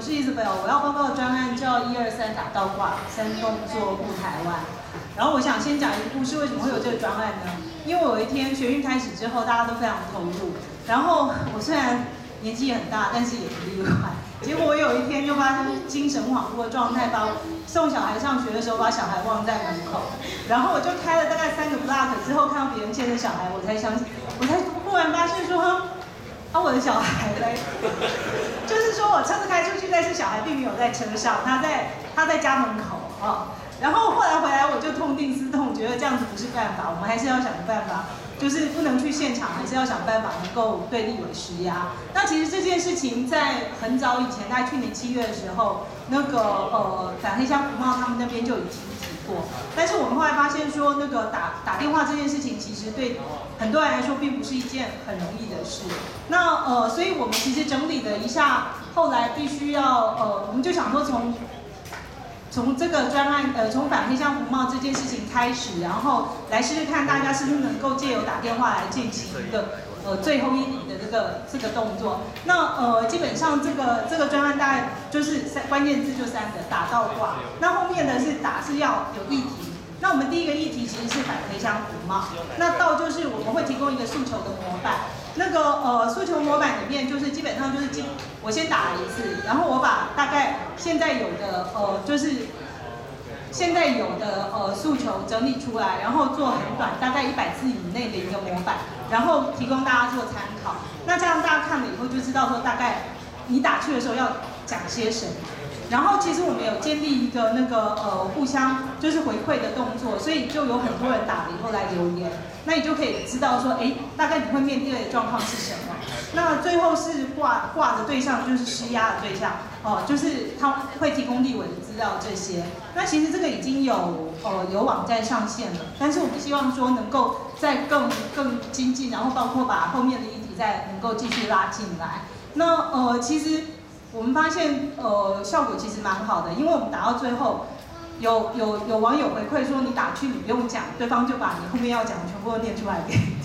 我是 Isabel，我要报告的专案叫一二三打倒挂，三动作不台湾。然后我想先讲一个故事，为什么会有这个专案呢？因为有一天学运开始之后，大家都非常投入。然后我虽然年纪很大，但是也不例外。结果我有一天就发生精神恍惚的状态，把送小孩上学的时候，把小孩忘在门口。然后我就开了大概三个 block 之后，看到别人牵着小孩，我才相信，我才忽然发现说。的小孩嘞，就是说我车子开出去，但是小孩并没有在车上，他在他在家门口啊。然后后来回来，我就痛定思痛，觉得这样子不是办法，我们还是要想办法，就是不能去现场，还是要想办法能够对立委施压。那其实这件事情在很早以前，在去年七月的时候，那个呃反黑箱福茂他们那边就已经。但是我们后来发现说，那个打打电话这件事情，其实对很多人来说并不是一件很容易的事。那呃，所以我们其实整理了一下，后来必须要呃，我们就想说从从这个专案呃，从反黑箱红帽这件事情开始，然后来试试看大家是不是能够借由打电话来进行一个呃最后一题的这个这个动作。那呃，基本上这个这个专案大概就是三关键字就三个打倒挂。那后面呢是打是要有议题。那我们第一个议题其实是反黑箱服嘛。那到就是我们会提供一个诉求的模板。那个呃诉求模板里面就是基本上就是基我先打了一次，然后我把大概现在有的呃就是现在有的呃诉求整理出来，然后做很短，大概一百字以内的一个模板，然后提供大家做参考。那这样大家看了以后就知道说大概你打去的时候要讲些什么。然后其实我们有建立一个那个呃互相就是回馈的动作，所以就有很多人打了以后来留言，那你就可以知道说，哎，大概你会面对的状况是什么。那最后是挂挂的对象就是施压的对象，哦，就是他会提供立委的资料这些。那其实这个已经有呃有网站上线了，但是我们希望说能够再更更精进，然后包括把后面的议题再能够继续拉进来。那呃其实。我们发现，呃，效果其实蛮好的，因为我们打到最后，有有有网友回馈说，你打去你不用讲，对方就把你后面要讲的全部都念出来给你。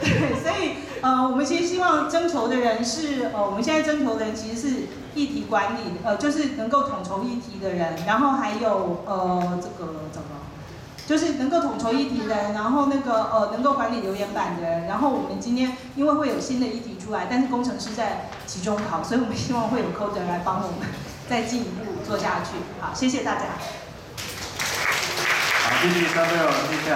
对，所以呃，我们其实希望征求的人是，呃，我们现在征求的人其实是议题管理，呃，就是能够统筹议题的人，然后还有呃，这个怎么？就是能够统筹议题的人，然后那个呃能够管理留言板的人，然后我们今天因为会有新的议题出来，但是工程师在其中考，所以我们希望会有 coder 来帮我们再进一步做下去。好，谢谢大家。好，谢谢 Isabel，谢谢。